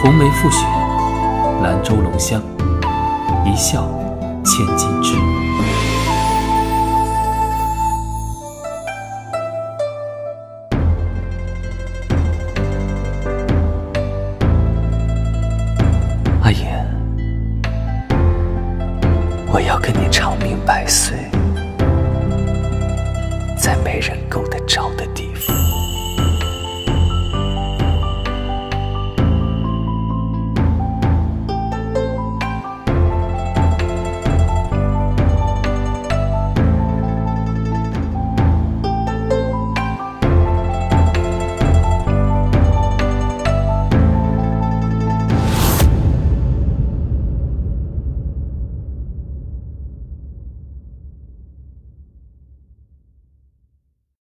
红梅覆雪，兰舟龙香，一笑千金值。阿言，我要跟你长命百岁，再没人够得着。